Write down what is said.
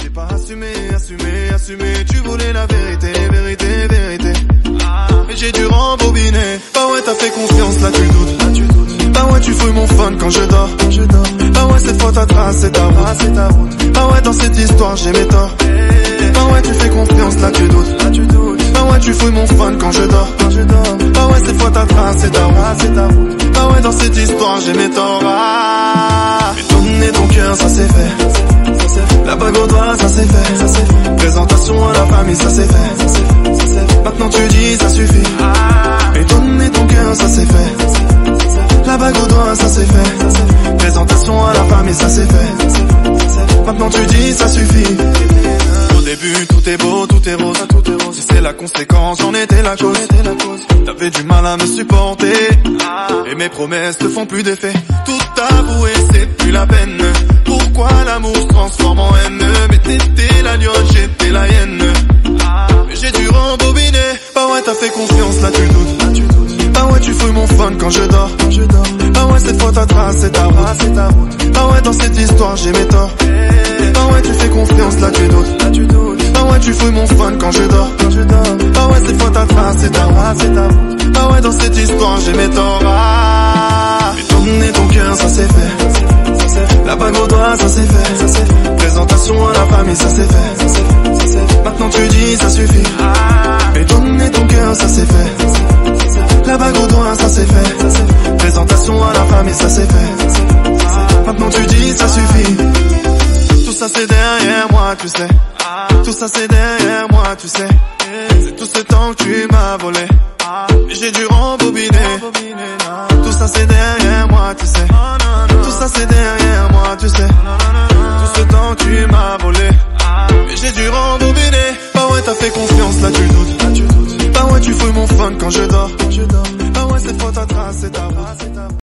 j'ai pas assumé, assumé, assumé. Tu voulais la vérité, vérité, vérité. Mais j'ai dû rembobiner. Bah ouais, t'as fait confiance, là tu doutes, là tu doutes. Bah ouais, tu fouilles mon phone quand je dors, je dors. Ouais, cette fois ta trace, c'est ta c'est ta route. Bah ouais, dans cette histoire, j'ai mes torts. Bah ouais, tu fais confiance, là tu doutes, là tu doutes. Bah ouais, tu fouilles mon phone quand je dors, quand je dors. Bah ouais, cette fois ta trace, c'est ta route, c'est ta route. Bah ouais, dans cette histoire, j'ai mes torts. Ah, mais donner ton cœur, ça c'est fait. La bague au doigt, ça c'est fait. Ça c'est fait. Présentation à la famille, ça c'est fait. Maintenant tu dis, ça suffit. Et donner ton cœur, ça c'est fait. La bague au doigt, ça c'est fait. Présentation à la famille, ça c'est fait. Maintenant tu dis, ça suffit. Début, tout est beau, tout est rose. Tout est rose. Si c'est la conséquence, j'en étais la cause. T'avais du mal à me supporter. Et mes promesses te font plus d'effet. Tout avouer, c'est plus la peine. Pourquoi l'amour se transforme en haine? Mais t'étais la lionne, j'étais la hyène. Mais j'ai dû rembobiner. Bah ouais, t'as fait confiance, là tu doutes. Là, tu doutes. Bah ouais, tu fouilles mon phone quand je dors. Quand je dors. Bah ouais, cette fois ta trace, c'est ta route. c'est ta route. Bah ouais, dans cette histoire, j'ai mes torts. Tu fouilles mon phone quand je dors. Quand je dors. Bah ouais, cette fois ta trace, c'est ta route. c'est ta. Bah ouais, dans cette histoire, j'ai mes torts. Ah, donner ton cœur, ça c'est fait. C'est. La bague au doigt, ça c'est fait. Ça c'est fait. Présentation à la famille, ça c'est fait. Ça c'est fait. C'est. Maintenant tu dis, ça suffit. Mais donner ton cœur, ça c'est fait. La bague au doigt, ça c'est fait. Présentation à la famille, ça c'est fait. Maintenant tu dis, ça suffit. Ça c'est derrière moi, tu sais. Tout ça c'est derrière moi, tu sais. C'est tout ce temps que tu m'as volé. J'ai dû rembobiner. Tout ça c'est derrière moi, tu sais. Tout ça c'est derrière moi, tu sais. Tout ce temps que tu m'as volé. J'ai dû rembobiner. Bah ouais, t'as fait confiance, là tu doutes. Bah ouais, tu fouilles mon phone quand je dors. Bah ouais, cette fois ta trace, c'est ta.